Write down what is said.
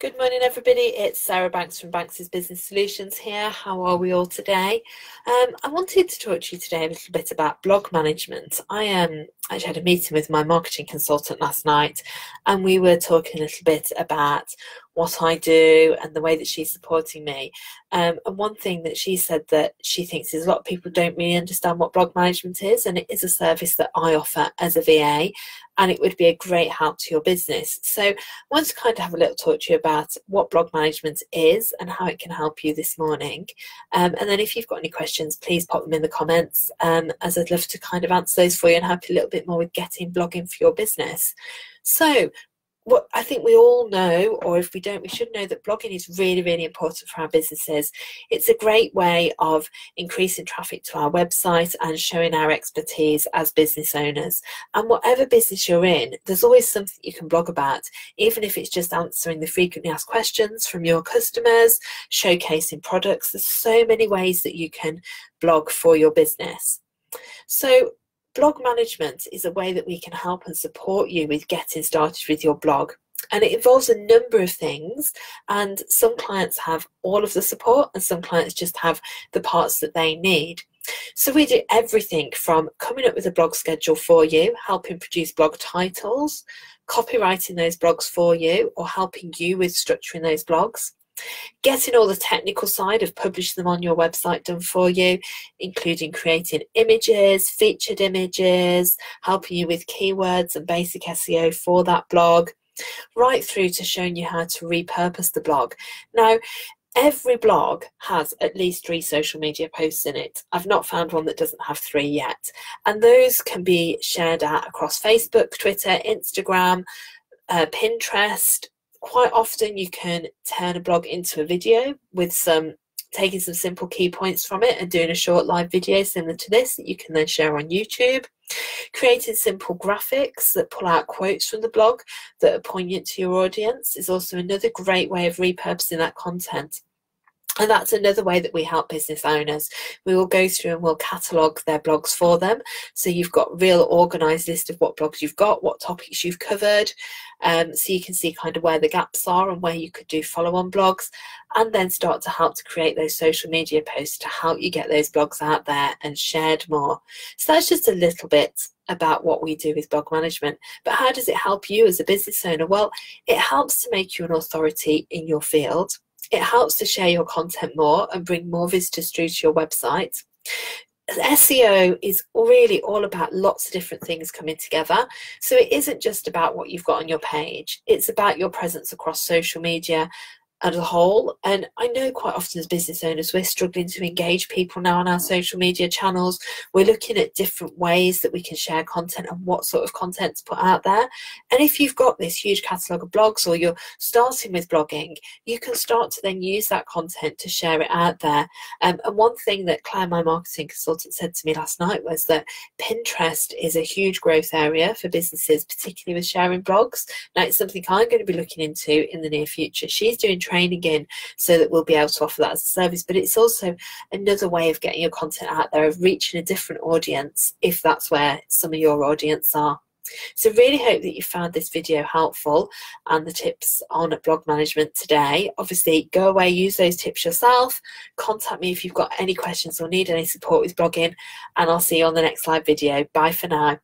Good morning, everybody. It's Sarah Banks from Banks' Business Solutions here. How are we all today? Um, I wanted to talk to you today a little bit about blog management. I um, actually had a meeting with my marketing consultant last night, and we were talking a little bit about what I do and the way that she's supporting me. Um, and one thing that she said that she thinks is a lot of people don't really understand what blog management is, and it is a service that I offer as a VA, and it would be a great help to your business. So I want to kind of have a little talk to you about what blog management is and how it can help you this morning. Um, and then if you've got any questions, please pop them in the comments, um, as I'd love to kind of answer those for you and help you a little bit more with getting blogging for your business. So what I think we all know, or if we don't, we should know that blogging is really, really important for our businesses. It's a great way of increasing traffic to our website and showing our expertise as business owners. And whatever business you're in, there's always something you can blog about, even if it's just answering the frequently asked questions from your customers, showcasing products. There's so many ways that you can blog for your business. So blog management is a way that we can help and support you with getting started with your blog. And it involves a number of things, and some clients have all of the support, and some clients just have the parts that they need. So we do everything from coming up with a blog schedule for you, helping produce blog titles, copywriting those blogs for you, or helping you with structuring those blogs, Getting all the technical side of publishing them on your website done for you, including creating images, featured images, helping you with keywords and basic SEO for that blog, right through to showing you how to repurpose the blog. Now, every blog has at least three social media posts in it. I've not found one that doesn't have three yet. And those can be shared out across Facebook, Twitter, Instagram, uh, Pinterest, quite often you can turn a blog into a video with some taking some simple key points from it and doing a short live video similar to this that you can then share on YouTube. Creating simple graphics that pull out quotes from the blog that are poignant to your audience is also another great way of repurposing that content. And that's another way that we help business owners. We will go through and we'll catalogue their blogs for them. So you've got real organised list of what blogs you've got, what topics you've covered. Um, so you can see kind of where the gaps are and where you could do follow-on blogs and then start to help to create those social media posts to help you get those blogs out there and shared more. So that's just a little bit about what we do with blog management. But how does it help you as a business owner? Well, it helps to make you an authority in your field it helps to share your content more and bring more visitors through to your website. SEO is really all about lots of different things coming together. So it isn't just about what you've got on your page, it's about your presence across social media as a whole. And I know quite often as business owners, we're struggling to engage people now on our social media channels. We're looking at different ways that we can share content and what sort of content to put out there. And if you've got this huge catalogue of blogs or you're starting with blogging, you can start to then use that content to share it out there. Um, and one thing that Claire, my marketing consultant, said to me last night was that Pinterest is a huge growth area for businesses, particularly with sharing blogs. Now, it's something I'm going to be looking into in the near future. She's doing training in so that we'll be able to offer that as a service. But it's also another way of getting your content out there, of reaching a different audience if that's where some of your audience are. So really hope that you found this video helpful and the tips on blog management today. Obviously, go away, use those tips yourself. Contact me if you've got any questions or need any support with blogging, and I'll see you on the next live video. Bye for now.